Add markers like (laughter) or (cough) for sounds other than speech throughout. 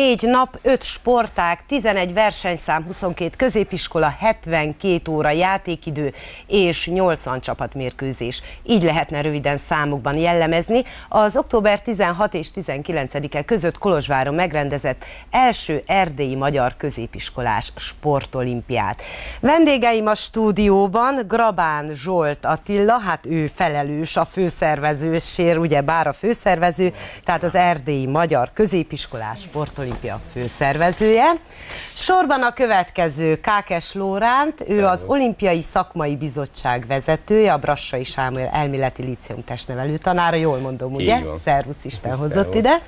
Négy nap, öt sportág, 11 versenyszám, 22 középiskola, 72 óra játékidő és 80 csapatmérkőzés. Így lehetne röviden számokban jellemezni az október 16 és 19-e között Kolozsváron megrendezett első erdélyi magyar középiskolás sportolimpiát. Vendégeim a stúdióban Grabán Zsolt Attila, hát ő felelős a főszervezősér, ugye bár a főszervező, tehát az erdélyi magyar középiskolás sport Olimpia főszervezője. Sorban a következő Kákes Lóránt, ő az Olimpiai Szakmai Bizottság vezetője, a Brassai Sámuel Elméleti Líceum testnevelő tanára, jól mondom, ugye? Szervusz, Isten hozott Szervusz. ide.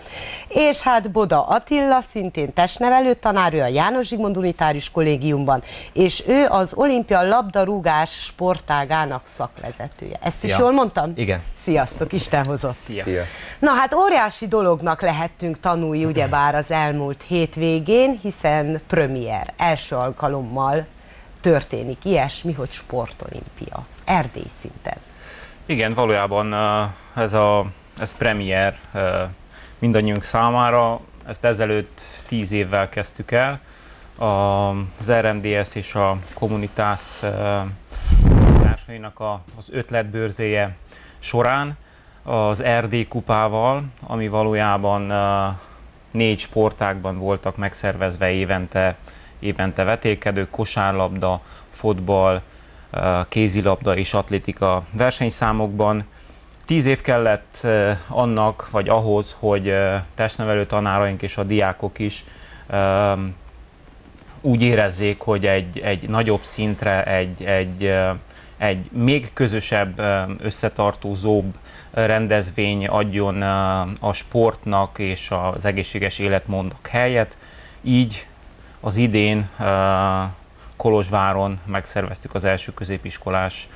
És hát Boda Attila, szintén testnevelő tanár, ő a János Zsigmond Unitárius Kollégiumban, és ő az Olimpia labdarúgás sportágának szakvezetője. Ezt is jól mondtam? Igen. Sziasztok, Isten hozott. Szia. Szia. Na hát óriási dolognak lehettünk tanulni ugyebár az elmúlt hétvégén, hiszen premier, első alkalommal történik ilyesmi, hogy sportolimpia, Erdély szinten. Igen, valójában ez, a, ez premier mindannyiunk számára, ezt ezelőtt tíz évvel kezdtük el, az RMDS és a Communitas társainak az ötletbőrzéje során az RD kupával, ami valójában négy sportágban voltak megszervezve évente, évente vetékedők, kosárlabda, fotball, kézilabda és atlétika versenyszámokban. Tíz év kellett annak, vagy ahhoz, hogy testnevelő tanáraink és a diákok is úgy érezzék, hogy egy, egy nagyobb szintre, egy, egy, egy még közösebb, összetartózóbb rendezvény adjon a sportnak és az egészséges életmódnak helyet. Így az idén Kolozsváron megszerveztük az első középiskolás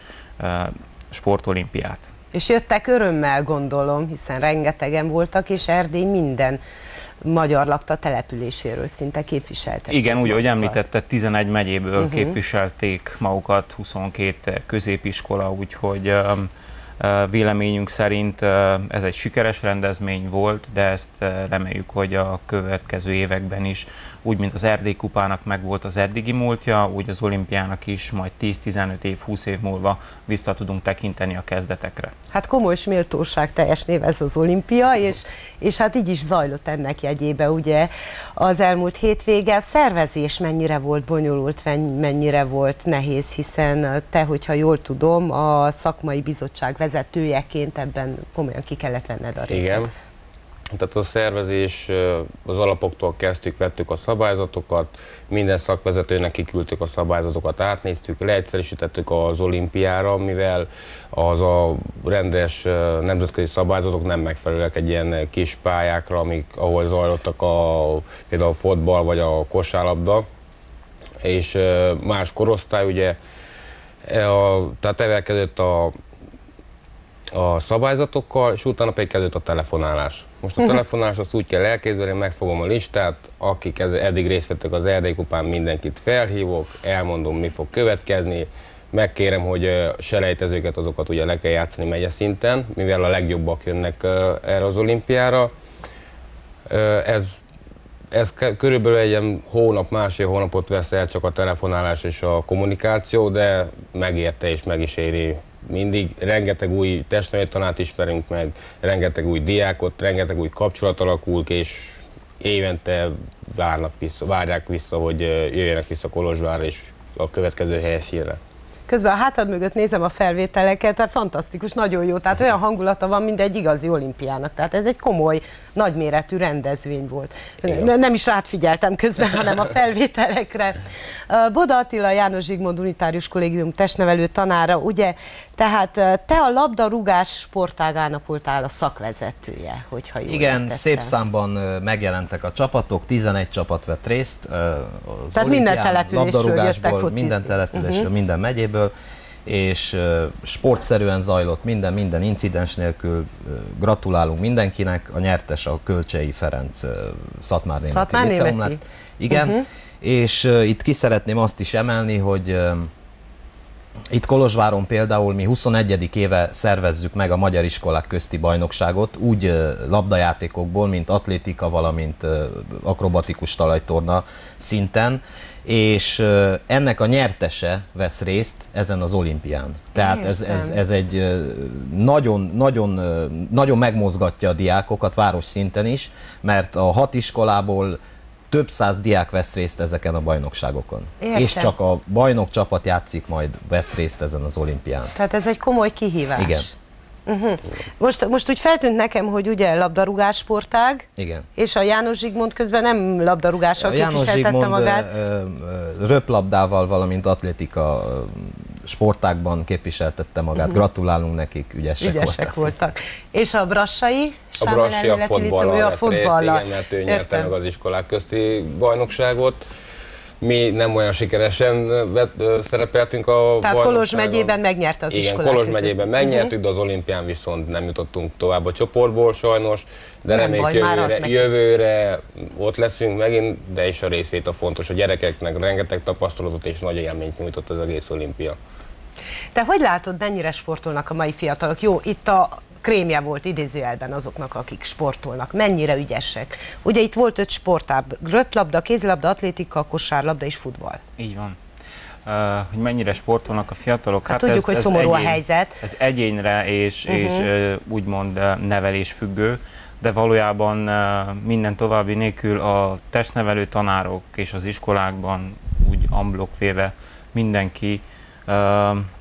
sportolimpiát. És jöttek örömmel, gondolom, hiszen rengetegen voltak, és Erdély minden magyar lakta településéről szinte képviseltek. Igen, úgy, ahogy említette, 11 megyéből uh-huh. képviselték magukat 22 középiskola, úgyhogy um, Véleményünk szerint ez egy sikeres rendezmény volt, de ezt reméljük, hogy a következő években is, úgy mint az Erdély kupának megvolt az eddigi múltja, úgy az olimpiának is majd 10-15 év, 20 év múlva vissza tudunk tekinteni a kezdetekre. Hát komoly és méltóság teljes név ez az olimpia, és, és hát így is zajlott ennek jegyébe ugye az elmúlt hétvége. A szervezés mennyire volt bonyolult, mennyire volt nehéz, hiszen te, hogyha jól tudom, a szakmai bizottság vezetőjeként ebben komolyan ki kellett venned a részt. Igen. Tehát a szervezés az alapoktól kezdtük, vettük a szabályzatokat, minden szakvezetőnek kiküldtük a szabályzatokat, átnéztük, leegyszerűsítettük az olimpiára, mivel az a rendes nemzetközi szabályzatok nem megfelelőek egy ilyen kis pályákra, amik, ahol zajlottak a, például a fotball vagy a kosárlabda, és más korosztály, ugye, e a, tehát emelkedett a a szabályzatokkal, és utána pedig kezdődött a telefonálás. Most a uh-huh. telefonálás azt úgy kell elképzelni, megfogom a listát, akik ez, eddig részt vettek az Erdély kupán, mindenkit felhívok, elmondom, mi fog következni, megkérem, hogy selejtezőket azokat ugye le kell játszani megye szinten, mivel a legjobbak jönnek erre az olimpiára. Ez, ez körülbelül egy hónap, másfél hónapot vesz el csak a telefonálás és a kommunikáció, de megérte és meg is éri mindig rengeteg új tanát ismerünk meg, rengeteg új diákot, rengeteg új kapcsolat alakul és évente várnak vissza, várják vissza, hogy jöjjenek vissza Kolozsvárra és a következő helyszínre. Közben a hátad mögött nézem a felvételeket, tehát fantasztikus, nagyon jó, tehát olyan hangulata van, mint egy igazi olimpiának. Tehát ez egy komoly, nagyméretű rendezvény volt. Ne, nem is átfigyeltem közben, (laughs) hanem a felvételekre. Boda Attila János Zsigmond Unitárius Kollégium testnevelő tanára, ugye, tehát te a labdarúgás sportágának voltál a szakvezetője, hogyha jól Igen, értettem. szép számban megjelentek a csapatok, 11 csapat vett részt. Tehát minden településről jöttek Minden településről, uh-huh. minden megyéből és sportszerűen zajlott minden, minden incidens nélkül. Gratulálunk mindenkinek. A nyertes a Kölcsei Ferenc Szatmár Németi. Lett. Igen, uh-huh. és itt ki szeretném azt is emelni, hogy Itt Kolozsváron például mi 21. éve szervezzük meg a Magyar Iskolák közti bajnokságot, úgy labdajátékokból, mint atlétika, valamint akrobatikus talajtorna szinten, és ennek a nyertese vesz részt ezen az olimpián. Tehát ez, ez, ez egy nagyon, nagyon, nagyon megmozgatja a diákokat város szinten is, mert a hat iskolából több száz diák vesz részt ezeken a bajnokságokon. Értem. És csak a bajnok csapat játszik majd, vesz részt ezen az olimpián. Tehát ez egy komoly kihívás. Igen. Uh-huh. Most, most úgy feltűnt nekem, hogy ugye labdarúgás sportág, Igen. és a János Zsigmond közben nem labdarúgással képviseltette magát. röplabdával, valamint atlétika sportákban képviseltette magát. Uh-huh. Gratulálunk nekik, ügyesek, ügyesek voltak. voltak. És a Brassai? A Brassai a fotballal, a fotballal. Igen, mert ő nyerte meg az iskolák közti bajnokságot mi nem olyan sikeresen vett, szerepeltünk a Tehát Kolozs megyében megnyerte az Igen, iskolák Kolozs megyében megnyertük, uh-huh. de az olimpián viszont nem jutottunk tovább a csoportból sajnos, de nem reméljük jövőre, jövőre ott leszünk megint, de is a részvét a fontos. A gyerekeknek rengeteg tapasztalatot és nagy élményt nyújtott az egész olimpia. Te hogy látod, mennyire sportolnak a mai fiatalok? Jó, itt a krémje volt idézőjelben azoknak, akik sportolnak. Mennyire ügyesek. Ugye itt volt öt sportág, röplabda, kézilabda, atlétika, kosárlabda és futball. Így van. Uh, hogy mennyire sportolnak a fiatalok. Hát, hát tudjuk, ez, hogy szomorú egyén, a helyzet. Ez egyénre és, uh-huh. és uh, úgymond nevelés függő, de valójában minden további nélkül a testnevelő tanárok és az iskolákban úgy amblok véve mindenki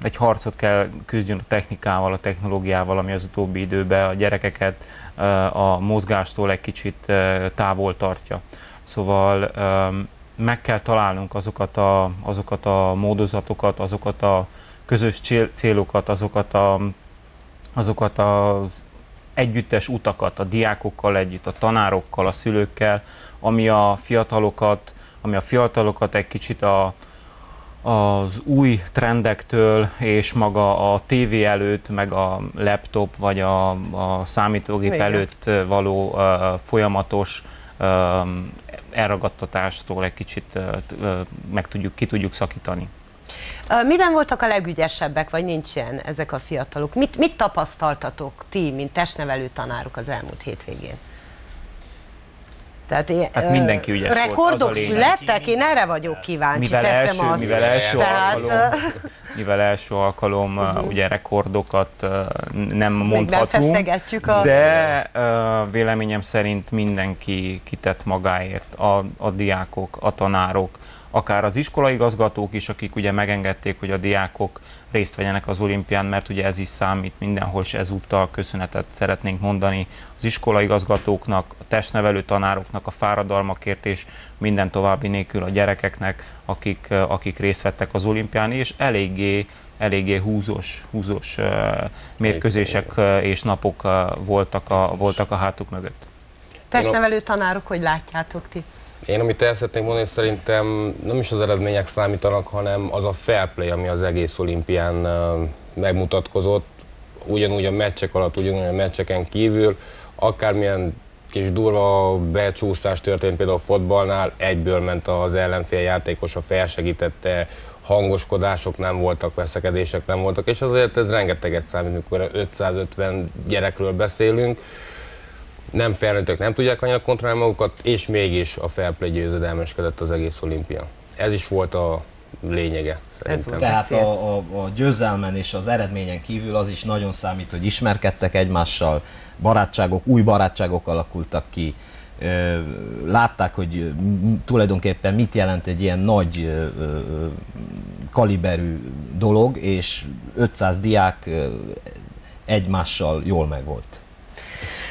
egy harcot kell küzdjön a technikával, a technológiával, ami az utóbbi időben a gyerekeket a mozgástól egy kicsit távol tartja. Szóval meg kell találnunk azokat a, azokat a módozatokat, azokat a közös célokat, azokat, a, azokat az együttes utakat a diákokkal együtt, a tanárokkal, a szülőkkel, ami a fiatalokat, ami a fiatalokat egy kicsit a, az új trendektől és maga a tévé előtt, meg a laptop vagy a, a számítógép Igen. előtt való uh, folyamatos uh, elragadtatástól egy kicsit uh, meg tudjuk, ki tudjuk szakítani. Miben voltak a legügyesebbek, vagy nincs ilyen ezek a fiatalok? Mit, mit tapasztaltatok ti, mint testnevelő tanárok az elmúlt hétvégén? Tehát én, hát mindenki ügyes Rekordok volt, születtek? Én erre vagyok kíváncsi. Mivel első, azt. Mivel első Tehát, alkalom, mivel első alkalom uh-huh. ugye rekordokat nem mondhatunk, a... de uh, véleményem szerint mindenki kitett magáért, a, a diákok, a tanárok, akár az iskolaigazgatók is, akik ugye megengedték, hogy a diákok részt vegyenek az olimpián, mert ugye ez is számít mindenhol, és ezúttal köszönetet szeretnénk mondani az iskolaigazgatóknak, a testnevelő tanároknak a fáradalmakért, és minden további nélkül a gyerekeknek, akik, akik részt vettek az olimpián, és eléggé eléggé húzós, húzós mérkőzések és napok voltak a, voltak a hátuk mögött. Testnevelő tanárok, hogy látjátok ti? Én amit el szeretnék mondani, szerintem nem is az eredmények számítanak, hanem az a fair play, ami az egész olimpián megmutatkozott, ugyanúgy a meccsek alatt, ugyanúgy a meccseken kívül, akármilyen kis durva becsúszás történt például a fotballnál, egyből ment az ellenfél játékos, a felsegítette, hangoskodások nem voltak, veszekedések nem voltak, és azért ez rengeteget számít, mikor 550 gyerekről beszélünk, nem felnőttök nem tudják annyira kontrollálni magukat, és mégis a fair play győzedelmeskedett az egész olimpia. Ez is volt a lényege szerintem. Tehát a, a, a győzelmen és az eredményen kívül az is nagyon számít, hogy ismerkedtek egymással, barátságok, új barátságok alakultak ki, látták, hogy tulajdonképpen mit jelent egy ilyen nagy kaliberű dolog, és 500 diák egymással jól megvolt.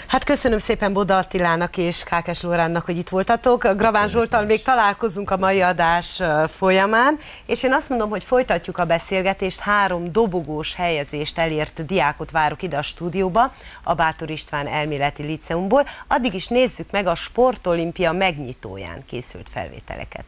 Hát köszönöm szépen Boda Attilának és Kákes Lóránnak, hogy itt voltatok. Graván Zsoltal még találkozunk a mai adás folyamán, és én azt mondom, hogy folytatjuk a beszélgetést. Három dobogós helyezést elért diákot várok ide a stúdióba, a Bátor István elméleti liceumból. Addig is nézzük meg a Sportolimpia megnyitóján készült felvételeket.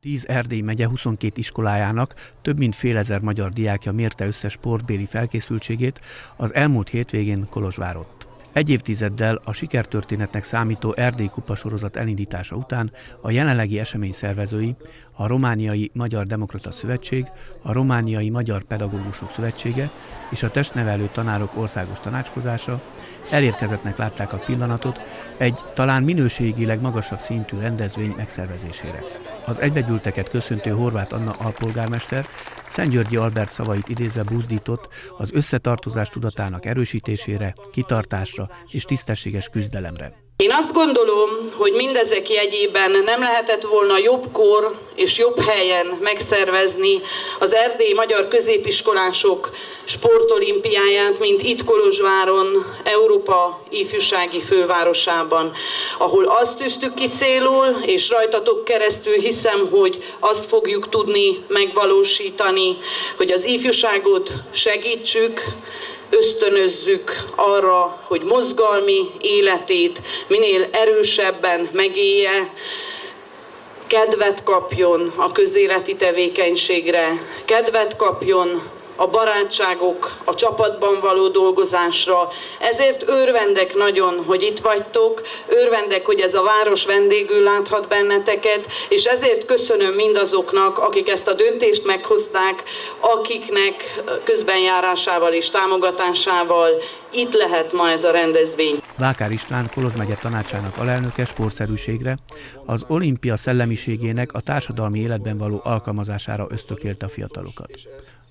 10 Erdély megye 22 iskolájának több mint fél ezer magyar diákja mérte össze sportbéli felkészültségét az elmúlt hétvégén Kolozsvárott. Egy évtizeddel a sikertörténetnek számító Erdély Kupa sorozat elindítása után a jelenlegi esemény szervezői, a Romániai Magyar Demokrata Szövetség, a Romániai Magyar Pedagógusok Szövetsége és a Testnevelő Tanárok Országos Tanácskozása elérkezettnek látták a pillanatot egy talán minőségileg magasabb szintű rendezvény megszervezésére. Az egybegyűlteket köszöntő Horváth Anna alpolgármester Szentgyörgyi Albert szavait idézve buzdított az összetartozás tudatának erősítésére, kitartásra és tisztességes küzdelemre. Én azt gondolom, hogy mindezek jegyében nem lehetett volna jobbkor és jobb helyen megszervezni az Erdély Magyar Középiskolások sportolimpiáját, mint itt Kolozsváron, Európa ifjúsági fővárosában, ahol azt tűztük ki célul, és rajtatok keresztül hiszem, hogy azt fogjuk tudni megvalósítani, hogy az ifjúságot segítsük, ösztönözzük arra, hogy mozgalmi életét minél erősebben megélje, kedvet kapjon a közéleti tevékenységre, kedvet kapjon a barátságok, a csapatban való dolgozásra. Ezért örvendek nagyon, hogy itt vagytok, örvendek, hogy ez a város vendégül láthat benneteket, és ezért köszönöm mindazoknak, akik ezt a döntést meghozták, akiknek közbenjárásával és támogatásával itt lehet ma ez a rendezvény. Vákár István Kolozs megye tanácsának alelnöke sportszerűségre, az olimpia szellemiségének a társadalmi életben való alkalmazására ösztökélte a fiatalokat.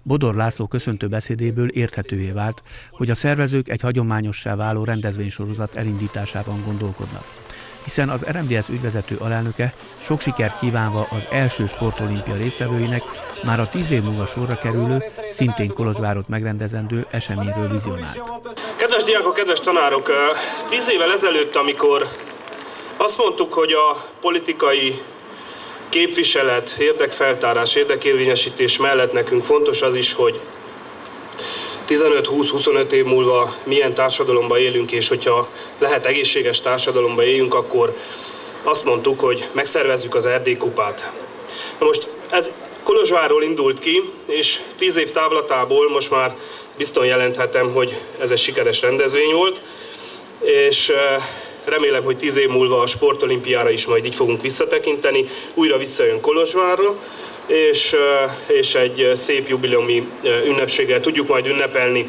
Bodor László köszöntő beszédéből érthetővé vált, hogy a szervezők egy hagyományossá váló rendezvénysorozat elindításában gondolkodnak hiszen az RMDS ügyvezető alelnöke sok sikert kívánva az első sportolimpia részvevőinek már a tíz év múlva sorra kerülő, szintén Kolozsvárot megrendezendő eseményről vizionált. Kedves diákok, kedves tanárok! Tíz évvel ezelőtt, amikor azt mondtuk, hogy a politikai képviselet, érdekfeltárás, érdekérvényesítés mellett nekünk fontos az is, hogy 15-20-25 év múlva milyen társadalomban élünk, és hogyha lehet egészséges társadalomban éljünk, akkor azt mondtuk, hogy megszervezzük az Erdély kupát. Na most ez Kolozsvárról indult ki, és 10 év távlatából most már bizton jelenthetem, hogy ez egy sikeres rendezvény volt, és remélem, hogy 10 év múlva a sportolimpiára is majd így fogunk visszatekinteni, újra visszajön Kolozsvárra, és, és egy szép jubileumi ünnepséggel tudjuk majd ünnepelni.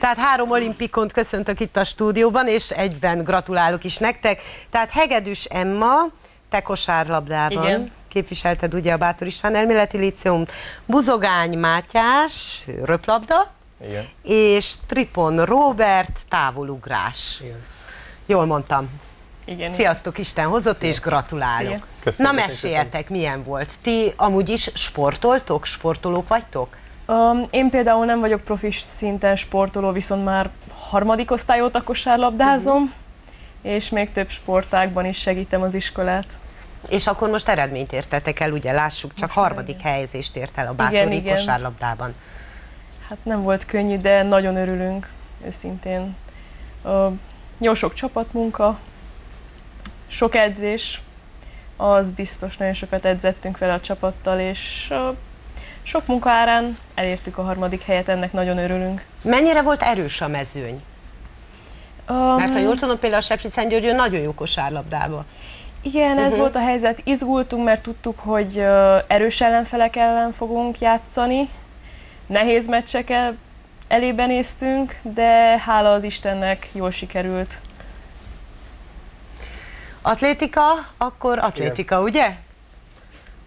Tehát három olimpikont köszöntök itt a stúdióban, és egyben gratulálok is nektek. Tehát Hegedűs Emma, te kosárlabdában Igen. képviselted ugye a Bátor István elméleti líceum, Buzogány Mátyás, röplabda, Igen. és Tripon Robert, távolugrás. Igen. Jól mondtam. Igen. Sziasztok, Isten hozott, Szia. és gratulálok. Köszönöm, Na meséljetek, milyen volt? Ti amúgy is sportoltok, sportolók vagytok? Um, én például nem vagyok profis szinten sportoló, viszont már harmadik osztályot a kosárlabdázom, uh-huh. és még több sportákban is segítem az iskolát. És akkor most eredményt értetek el, ugye lássuk, csak most harmadik eredmény. helyezést ért el a Bátori igen, igen. kosárlabdában. Hát nem volt könnyű, de nagyon örülünk, őszintén. Uh, jó sok csapatmunka, sok edzés, az biztos, nagyon sokat edzettünk vele a csapattal, és sok munka árán elértük a harmadik helyet, ennek nagyon örülünk. Mennyire volt erős a mezőny? Um, Mert ha jól tudom, például a Sepsi Szentgyörgyön nagyon jó kosárlabdába. Igen, uh-huh. ez mhm. volt a helyzet. Izgultunk, mert tudtuk, hogy erős ellenfelek ellen fogunk játszani. Nehéz meccsek elébe néztünk, de hála az Istennek jól sikerült. Atlétika, akkor atlétika, Igen. ugye?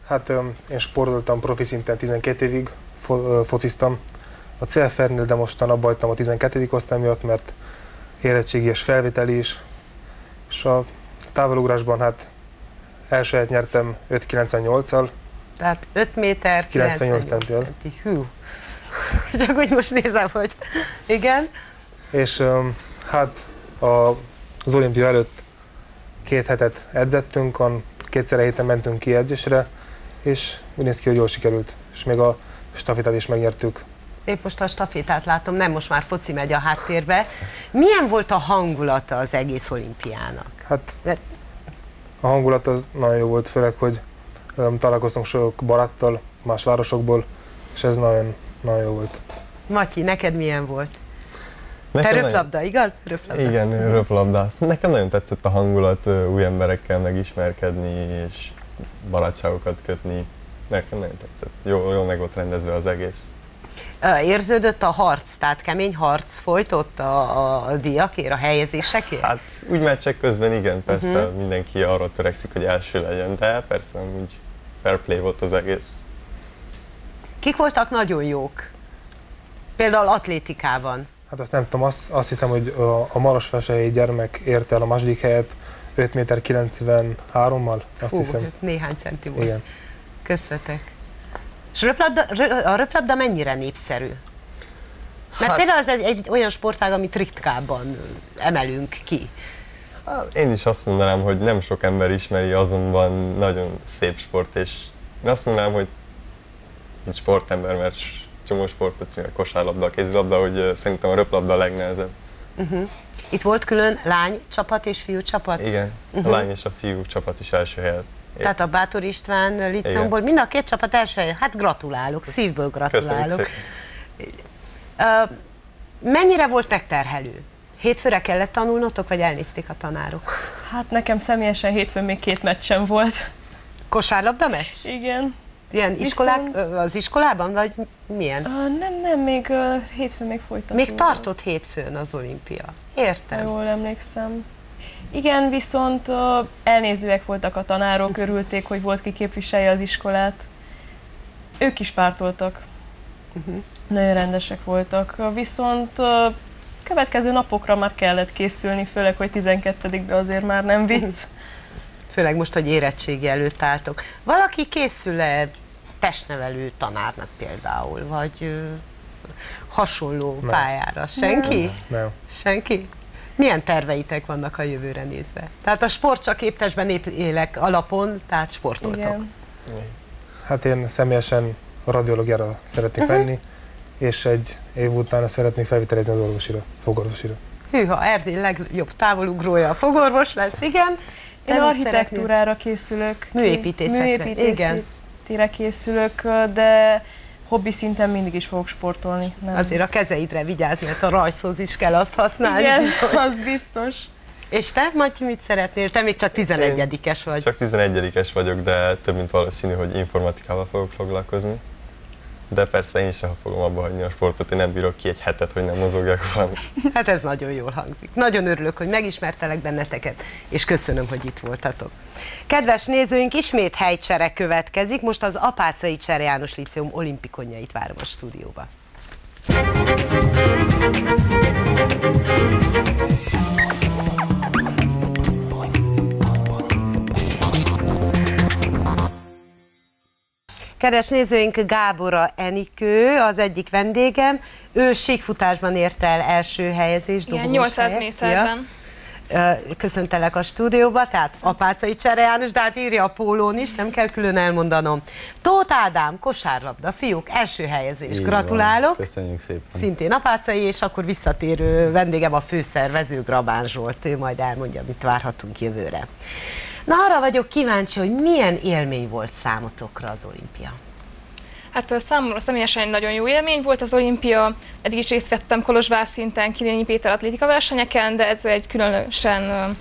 Hát én sportoltam profi szinten 12 évig, fo- fociztam a CFR-nél, de mostan abba a 12. osztály miatt, mert érettségies felvételi is, és a távolugrásban hát elsőt nyertem 5,98-al. Tehát 5 méter 98 centi. Hű. (laughs) Csak úgy most nézem, hogy igen. És hát a, az olimpia előtt két hetet edzettünk, kétszer a héten mentünk ki edzésre, és úgy néz ki, hogy jól sikerült, és még a stafétát is megnyertük. Épp most a stafétát látom, nem most már foci megy a háttérbe. Milyen volt a hangulata az egész olimpiának? Hát a hangulat az nagyon jó volt, főleg, hogy um, találkoztunk sok baráttal más városokból, és ez nagyon, nagyon jó volt. Matyi, neked milyen volt? Te Nekem röplabda, igaz? Röplabda. Igen, röplabda. Nekem nagyon tetszett a hangulat, új emberekkel megismerkedni, és barátságokat kötni. Nekem nagyon tetszett. Jó, jól meg volt rendezve az egész. Érződött a harc, tehát kemény harc folyt ott a, a, a diakért, a helyezésekért? Hát úgy meccsek közben igen, persze uh-huh. mindenki arra törekszik, hogy első legyen, de persze úgy fair play volt az egész. Kik voltak nagyon jók? Például atlétikában. Hát azt nem tudom, azt, azt hiszem, hogy a, a Marosvásárhelyi gyermek érte el a második helyet 5 méter 93-mal, azt Hú, hiszem. néhány centi volt. Igen. Köszönetek. És röplabda, rö- a röplabda mennyire népszerű? Mert Hát- például az egy, egy olyan sportág, amit ritkábban emelünk ki. Hát, Én is azt mondanám, hogy nem sok ember ismeri, azonban nagyon szép sport, és én azt mondanám, hogy mint sportember, mert csomó sportot csinál, kosárlabda, kézilabda, hogy szerintem a röplabda a legnehezebb. Itt volt külön lány csapat és fiú csapat? Igen, a lány és a fiú csapat is első helyet. Tehát a Bátor István Liceumból mind a két csapat első helyen. Hát gratulálok, szívből gratulálok. szépen. Ö, mennyire volt megterhelő? Hétfőre kellett tanulnotok, vagy elnézték a tanárok? Hát nekem személyesen hétfőn még két meccsem volt. Kosárlabda meccs? Igen. Ilyen Viszont- az iskolában, vagy milyen? Uh, nem, nem, még uh, hétfőn még folytatódott. Még tartott hétfőn az olimpia. Értem. jól emlékszem. Igen, viszont uh, elnézőek voltak a tanárok, örülték, hogy volt ki képviselje az iskolát. Ők is pártoltak. Mhm. Nagyon rendesek voltak. Viszont uh, következő napokra már kellett készülni, főleg, hogy 12-be azért már nem vicc. Főleg most, hogy érettségi előtt álltok. Valaki készül-e testnevelő tanárnak például, vagy ö, hasonló Nem. pályára? Senki? Nem. Senki? Milyen terveitek vannak a jövőre nézve? Tehát a sport csak éptesben ép- élek alapon, tehát sportoltok. Igen. Hát én személyesen radiológiára szeretnék menni, és egy év után szeretnék felvitelezni az orvosira, fogorvosira. Hűha, Erdély legjobb távolugrója a fogorvos lesz, igen. Én architektúrára készülök. Műépítészekre, Műépítészetére készülök, de hobbi szinten mindig is fogok sportolni. Nem. Azért a kezeidre vigyázni, mert a rajzhoz is kell azt használni. Igen, bizony. (laughs) az biztos. És te, Matyi, mit szeretnél? Te még csak 11-es vagy. Csak 11-es vagyok, de több mint valószínű, hogy informatikával fogok foglalkozni. De persze én sem fogom abba hagyni a sportot, én nem bírok ki egy hetet, hogy nem mozogjak valami. (laughs) Hát ez nagyon jól hangzik. Nagyon örülök, hogy megismertelek benneteket, és köszönöm, hogy itt voltatok. Kedves nézőink, ismét helycsere következik. Most az Apácai Csere János Líceum olimpikonjait várom a stúdióba. Kedves nézőink, Gábora Enikő, az egyik vendégem. Ő síkfutásban ért el első helyezést. Igen, dobogós 800 helyet. méterben. Ö, Köszöntelek a stúdióba, tehát Apácai Csere János, de hát írja a pólón is, nem kell külön elmondanom. Tóth Ádám, kosárlabda, fiúk, első helyezés. Így Gratulálok. Van. Köszönjük szépen. Szintén apácai, és akkor visszatérő vendégem a főszervező Grabán Zsolt, ő majd elmondja, mit várhatunk jövőre. Na arra vagyok kíváncsi, hogy milyen élmény volt számotokra az olimpia. Hát számomra személyesen egy nagyon jó élmény volt az olimpia. Eddig is részt vettem Kolozsvár szinten Kilényi Péter atlétika versenyeken, de ez egy különösen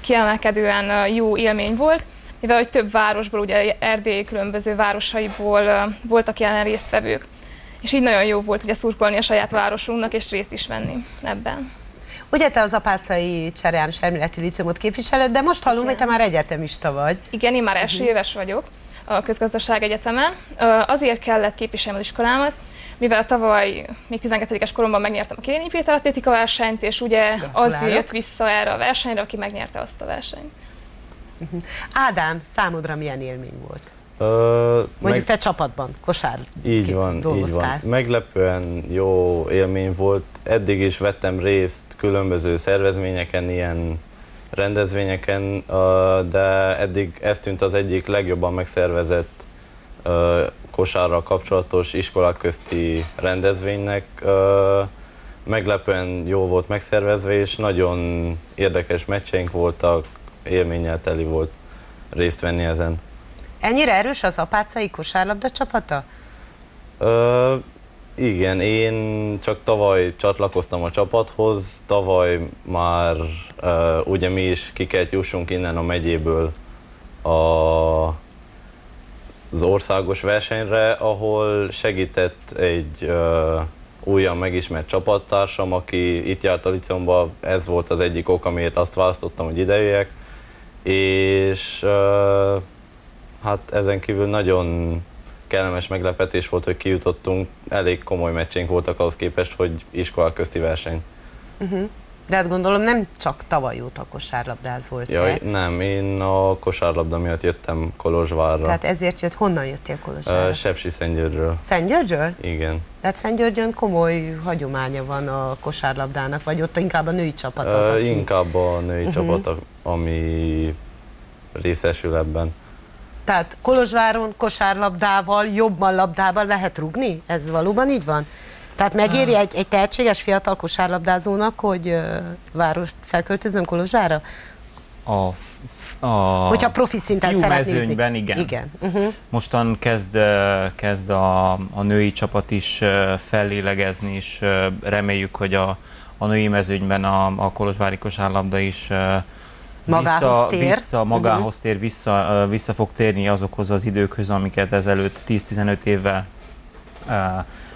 kiemelkedően jó élmény volt. Mivel hogy több városból, ugye Erdély különböző városaiból voltak jelen résztvevők. És így nagyon jó volt ugye szurkolni a saját városunknak és részt is venni ebben. Ugye te az apácai Csereános Elméleti Liceumot képviseled, de most hallom, hogy te már egyetemista vagy. Igen, én már első éves vagyok a közgazdaság egyetemen. Azért kellett képviselni az iskolámat, mivel tavaly még 12-es koromban megnyertem a Kirényi Péter atlétika versenyt, és ugye az jött vissza erre a versenyre, aki megnyerte azt a versenyt. Ádám, számodra milyen élmény volt? Mondjuk te csapatban, kosár Így van, így van. dolgoztál. Meglepően jó élmény volt. Eddig is vettem részt különböző szervezményeken, ilyen rendezvényeken, de eddig ez tűnt az egyik legjobban megszervezett kosárral kapcsolatos iskolák közti rendezvénynek. Meglepően jó volt megszervezve, és nagyon érdekes meccseink voltak, élménnyel teli volt részt venni ezen. Ennyire erős az apácai kosárlabda csapata? Ö, Igen, én csak tavaly csatlakoztam a csapathoz, tavaly már uh, ugye mi is ki kellett jussunk innen a megyéből a, az országos versenyre, ahol segített egy uh, újan megismert csapattársam, aki itt járt a liceumban, ez volt az egyik ok, amiért azt választottam, hogy idejöjjek, és uh, hát ezen kívül nagyon kellemes meglepetés volt, hogy kijutottunk, elég komoly meccsénk voltak ahhoz képest, hogy iskola közti verseny. Uh-huh. De hát gondolom nem csak tavaly óta kosárlabdázol Jaj, nem, én a kosárlabda miatt jöttem Kolozsvárra. Tehát ezért jött, honnan jöttél Kolozsvárra? Uh, Sepsi Szentgyörgyről. Szentgyörgyről? Igen. Tehát Szentgyörgyön komoly hagyománya van a kosárlabdának, vagy ott inkább a női csapat az, uh, aki... Inkább a női uh-huh. csapat, ami részesül ebben. Tehát Kolozsváron kosárlabdával, jobban labdával lehet rugni? Ez valóban így van? Tehát megéri egy, egy tehetséges fiatal kosárlabdázónak, hogy uh, város felköltözön Kolozsvára? A, a Hogyha profi szinten fiú szeret nézni. mezőnyben igen. Igen. Uh-huh. Mostan kezd, kezd a, a női csapat is fellélegezni, és reméljük, hogy a, a női mezőnyben a, a Kolozsvári kosárlabda is Magához vissza, tér. vissza, magához tér, vissza, vissza fog térni azokhoz az időkhöz, amiket ezelőtt 10-15 évvel uh,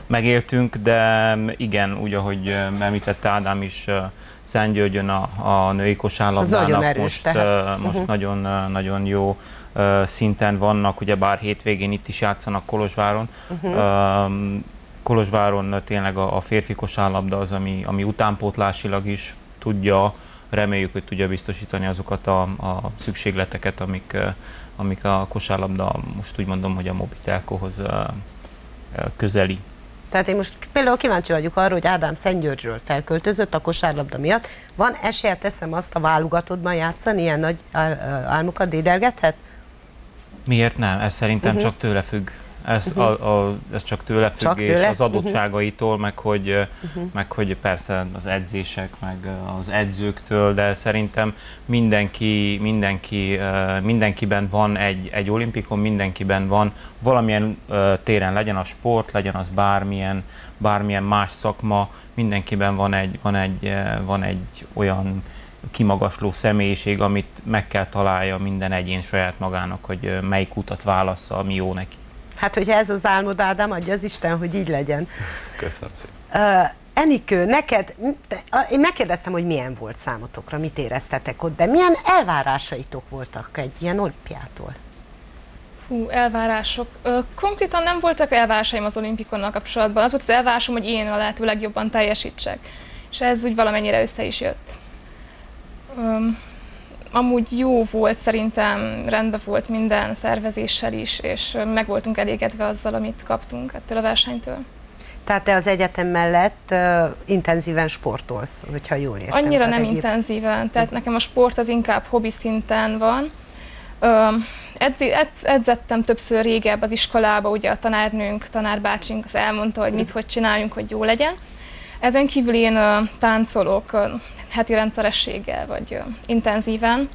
megéltünk, de igen, úgy, ahogy említette Ádám is, uh, Szentgyörgyön a, a női kosárlabdának nagyon erős, most, tehát. most Uh-huh. nagyon, nagyon jó uh, szinten vannak, ugye bár hétvégén itt is játszanak Kolozsváron. Uh-huh. Um, Kolozsváron tényleg a, a férfi kosárlabda az, ami, ami utánpótlásilag is tudja, reméljük, hogy tudja biztosítani azokat a, a szükségleteket, amik, amik a kosárlabda, most úgy mondom, hogy a Mobitelkohoz közeli. Tehát én most például kíváncsi vagyok arra, hogy Ádám Szentgyörgyről felköltözött a kosárlabda miatt. Van esélye teszem azt a válogatottban játszani, ilyen nagy ál- álmokat dédelgethet? Miért nem? Ez szerintem Mhm. csak tőle függ. Ez, Mhm. a, a, ez csak tőle függ, Csak tőle? az adottságaitól, meg hogy, Mhm. meg hogy persze az edzések, meg az edzőktől, de szerintem mindenki, mindenki, mindenkiben van egy, egy olimpikon, mindenkiben van valamilyen téren, legyen a sport, legyen az bármilyen, bármilyen más szakma, mindenkiben van egy, van egy, van egy olyan kimagasló személyiség, amit meg kell találja minden egyén saját magának, hogy melyik utat válassza, ami jó neki. Hát, hogyha ez az álmod, Ádám, adja az Isten, hogy így legyen. Köszönöm szépen. Uh, Enikő, neked, én megkérdeztem, hogy milyen volt számotokra, mit éreztetek ott, de milyen elvárásaitok voltak egy ilyen olimpiától? Hú, elvárások. Ö, konkrétan nem voltak elvárásaim az olimpikonnal kapcsolatban. Az volt az elvárásom, hogy én a lehető legjobban teljesítsek. És ez úgy valamennyire össze is jött. Öm, amúgy jó volt, szerintem rendben volt minden szervezéssel is, és meg voltunk elégedve azzal, amit kaptunk ettől a versenytől. Tehát te az egyetem mellett uh, intenzíven sportolsz, hogyha jól értem. Annyira nem egyéb- intenzíven, tehát nekem a sport az inkább hobbi szinten van. Öm, edzi, edz, edzettem többször régebb az iskolába, ugye a tanárnőnk, tanárbácsink az elmondta, hogy mit, hogy csináljunk, hogy jó legyen. Ezen kívül én ö, táncolok ö, heti rendszerességgel, vagy intenzíven,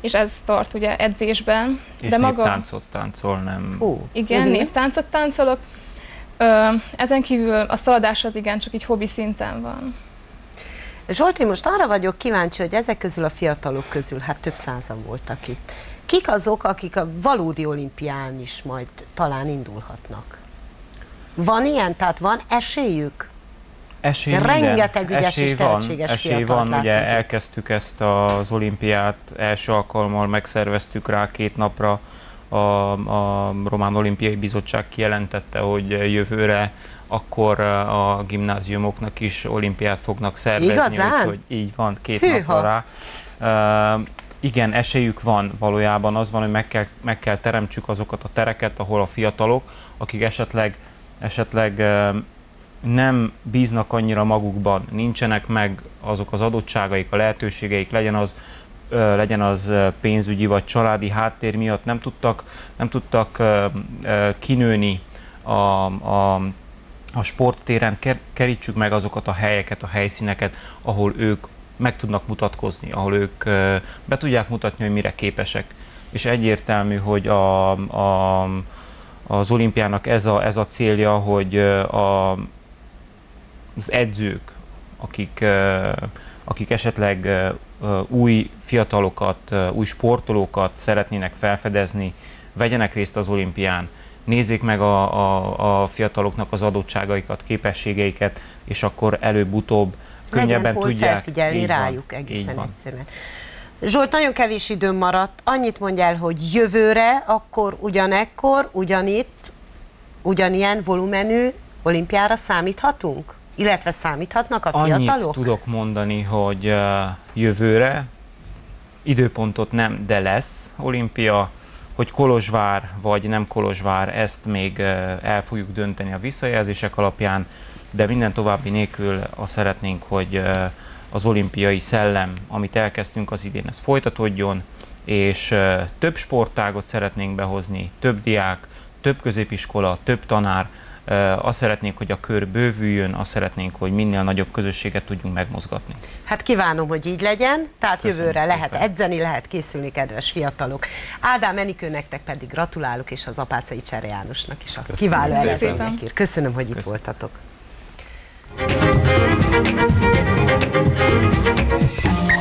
és ez tart ugye edzésben. És de maga... táncot táncol, nem... Hú. Igen, Mhm. néptáncot táncolok. Ö, ezen kívül a szaladás az igen, csak így hobbi szinten van. Zsolti, most arra vagyok kíváncsi, hogy ezek közül a fiatalok közül, hát több százan voltak itt. Kik azok, akik a valódi olimpián is majd talán indulhatnak? Van ilyen? Tehát van esélyük? Esély Rengeteg minden. ügyes és esély van, tehetséges esély fiatalt van, ugye látunk itt. elkezdtük ezt az olimpiát, első alkalommal megszerveztük rá két napra, a, a Román Olimpiai Bizottság kijelentette, hogy jövőre akkor a gimnáziumoknak is olimpiát fognak szervezni, Igazán? úgyhogy így van, két Hűha. napra rá. Uh, igen, esélyük van valójában, az van, hogy meg kell, meg kell teremtsük azokat a tereket, ahol a fiatalok, akik esetleg, esetleg uh, nem bíznak annyira magukban, nincsenek meg azok az adottságaik, a lehetőségeik, legyen az legyen az pénzügyi vagy családi háttér miatt nem tudtak, nem tudtak kinőni a, a, a sporttéren, ker, kerítsük meg azokat a helyeket, a helyszíneket, ahol ők meg tudnak mutatkozni, ahol ők be tudják mutatni, hogy mire képesek. És egyértelmű, hogy a, a, az olimpiának ez a, ez a célja, hogy a az edzők, akik, akik esetleg új fiatalokat, új sportolókat szeretnének felfedezni, vegyenek részt az olimpián, nézzék meg a, a, a fiataloknak az adottságaikat, képességeiket, és akkor előbb-utóbb könnyebben tudják. felfigyelni Így rájuk egészen van. egyszerűen. Zsolt, nagyon kevés időm maradt. Annyit mondj el, hogy jövőre, akkor ugyanekkor, ugyanitt, ugyanilyen volumenű olimpiára számíthatunk? Illetve számíthatnak a Annyit fiatalok? tudok mondani, hogy jövőre időpontot nem, de lesz olimpia, hogy Kolozsvár vagy nem Kolozsvár, ezt még el fogjuk dönteni a visszajelzések alapján, de minden további nélkül azt szeretnénk, hogy az olimpiai szellem, amit elkezdtünk az idén, ez folytatódjon, és több sportágot szeretnénk behozni, több diák, több középiskola, több tanár, azt szeretnénk, hogy a kör bővüljön, azt szeretnénk, hogy minél nagyobb közösséget tudjunk megmozgatni. Hát kívánom, hogy így legyen, tehát Köszönöm jövőre szépen. lehet edzeni, lehet készülni, kedves fiatalok. Ádám Enikő, nektek pedig gratulálok, és az Apácai Csere Jánosnak is a Köszönöm kiváló eredményekért. Köszönöm, hogy itt Köszönöm. voltatok. Thank you.